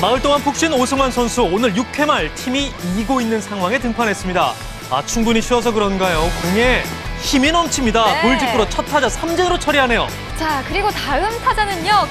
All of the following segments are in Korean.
나흘 동안 푹 쉰 오승환 선수 오늘 6회 말 팀이 이기고 있는 상황에 등판했습니다. 아 충분히 쉬어서 그런가요? 공에 힘이 넘칩니다. 네. 돌직구로 첫 타자 3진으로 처리하네요. 자, 그리고 다음 타자는요.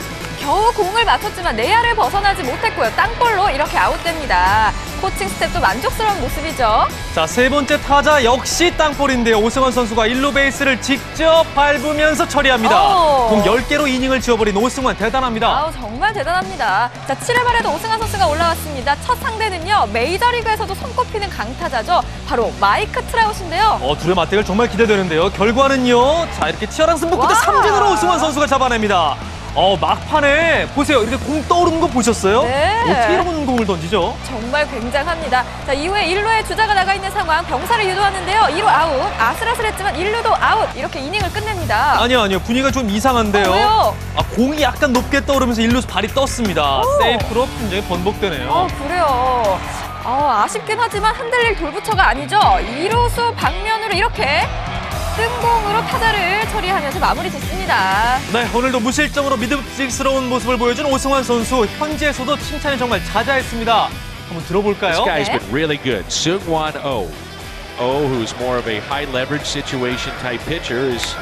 겨우 공을 맞췄지만 내야를 벗어나지 못했고요. 땅볼로 이렇게 아웃됩니다. 코칭 스텝도 만족스러운 모습이죠. 자, 세 번째 타자 역시 땅볼인데요. 오승환 선수가 일루 베이스를 직접 밟으면서 처리합니다. 오. 공 10개로 이닝을 지워버린 오승환 대단합니다. 아우 정말 대단합니다. 자 7회 말에도 오승환 선수가 올라왔습니다. 첫 상대는요 메이저리그에서도 손꼽히는 강타자죠. 바로 마이크 트라웃인데요. 어, 둘의 맞대결 정말 기대되는데요. 결과는요. 자, 이렇게 치열한 승부 끝에 와. 3진으로 오승환 선수가 잡아냅니다. 어, 막판에 보세요. 이렇게 공 떠오르는 거 보셨어요? 네. 어떻게 이런 공을 던지죠? 정말 굉장합니다. 자 이후에 1루에 주자가 나가 있는 상황 병살을 유도하는데요. 2루 아웃 아슬아슬했지만 1루도 아웃 이렇게 이닝을 끝냅니다. 아니요, 아니요. 분위기가 좀 이상한데요. 어? 아, 공이 약간 높게 떠오르면서 일루수 발이 떴습니다. 오. 세이프로 굉장히 번복되네요. 어 그래요. 어, 아쉽긴 하지만 흔들릴 돌부처가 아니죠. 2루수 방면으로 이렇게 뜬공으로 타자를 처리하면서 마무리 짓습니다. 네, 오늘도 무실점으로 믿음직스러운 모습을 보여준 오승환 선수. 현지에서도 칭찬이 정말 자자했습니다. 한번 This 들어볼까요? guy's Okay. been really good. Sungwon Oh. Oh, who's more of a high leverage situation type pitcher, is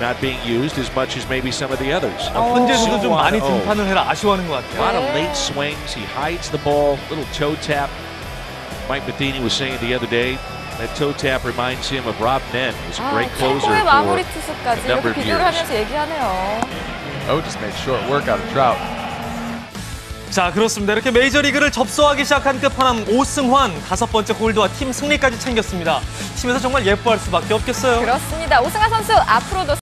not being used as much as maybe some of the others. 아, 현지에서도 좀 많이 Oh. 등판을 해라 아쉬워하는 것 A 같아요. lot of 네. late swings. He hides the ball, little toe tap. Mike Matheny was saying the other day that toe tap reminds him of Rob Nen, who's a 아, great closer 최고의 마무리 for 투수까지 a number of 비교를 years. 하면서 얘기하네요. O just made short work out of Trout. 자, 그렇습니다. 이렇게 메이저리그를 접수하기 시작한 끝판왕 오승환 다섯 번째 홀드와 팀 승리까지 챙겼습니다. 팀에서 정말 예뻐할 수밖에 없겠어요. 그렇습니다. 오승환 선수 앞으로도